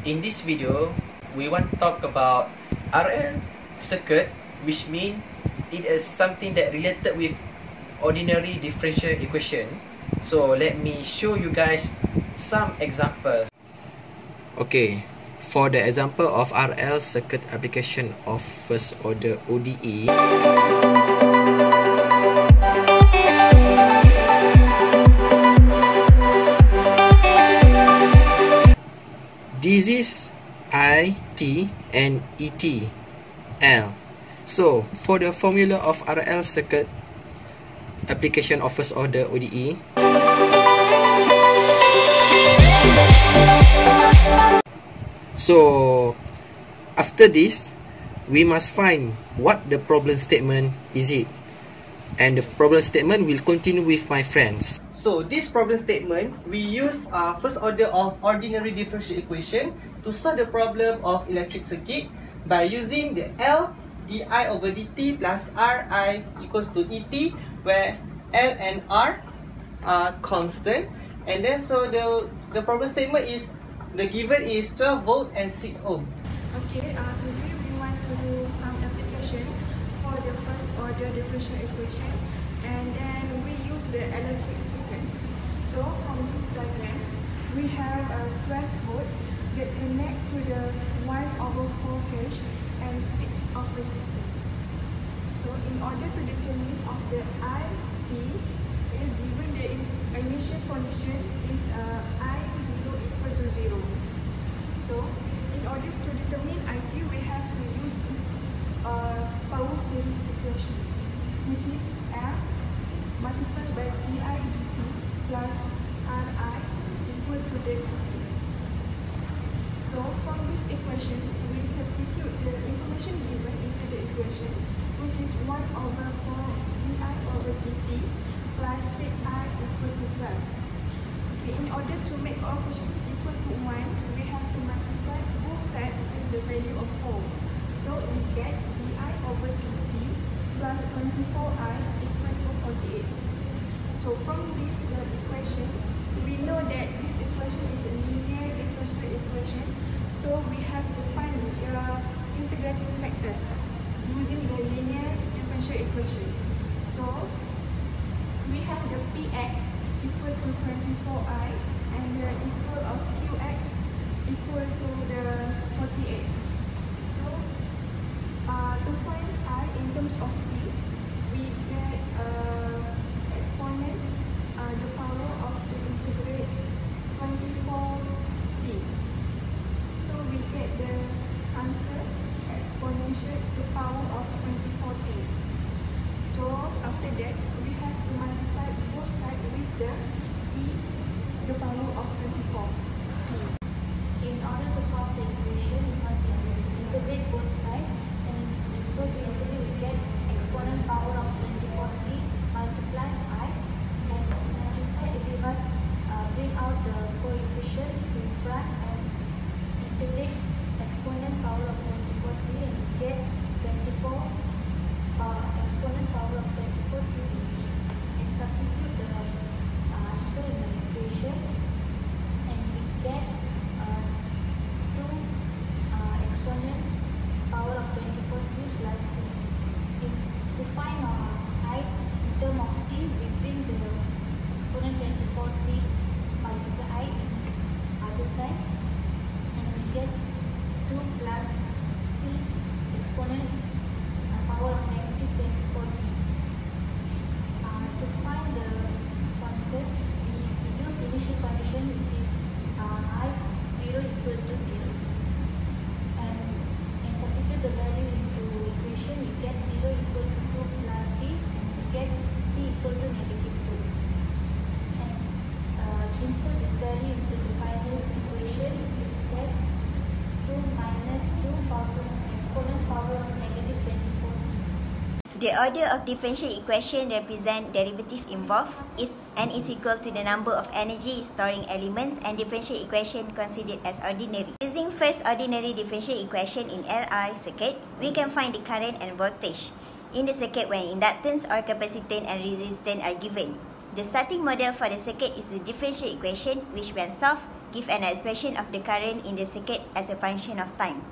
In this video, we want to talk about RL circuit, which mean it is something that related with ordinary differential equation. So let me show you guys some example. Okay, for the example of RL circuit application of first order ODE. Is I, T and E, T, L. So, for the formula of RL circuit application of first order ODE, So, after this, we must find what the problem statement is it. And the problem statement will continue with my friends. So, this problem statement, we use uh, first order of ordinary differential equation to solve the problem of electric circuit by using the L di over dt plus Ri equals to Et where L and R are constant. And then so the the problem statement is the given is 12 volt and 6 ohm. Okay, uh, today we want to do some application for the first order differential equation and then we use the electric circuit. So from this diagram, we have a 12 volt that connect to the 1 over 4 H and 6 of resistance. So in order to determine of the IP is given the initial condition is uh, I 0 equal to 0. So in order to determine IP, we have to use this uh, power series equation, which is F multiplied by di dt plus Ri equal to delta. So from this equation, we substitute the information given into the equation, which is 1 over 4 di over dt plus ci equal to 12. Okay, in order to make coefficient equal to 1, we have to multiply both sides with the value of 4. So we get di over dt plus 24i equal to 48. So from this equation, we know that this equation is a linear differential equation. So we have to find the uh, integrating factors using the linear differential equation. So we have the px equal to 24i and the equal of qx equal to the 48. So uh, to find i in terms of t, we get uh, exponent uh, the power of the integrate 24t. So we get the answer exponential the power of 24t. So after that, we have to multiply both sides with the e the power of 24t. In order to solve the equation, we must integrate both sides. And because we integrate, we get exponent power of 24t multiply i. And on this side, we must uh, bring out the coefficient the final equation which is that 2 minus 2 power exponent power of negative 24 The order of differential equation represent derivative involved is n is equal to the number of energy storing elements and differential equation considered as ordinary. Using first ordinary differential equation in LR circuit, we can find the current and voltage in the circuit when inductance or capacitance and resistance are given. The starting model for the circuit is the differential equation which when solved Give an expression of the current in the circuit as a function of time.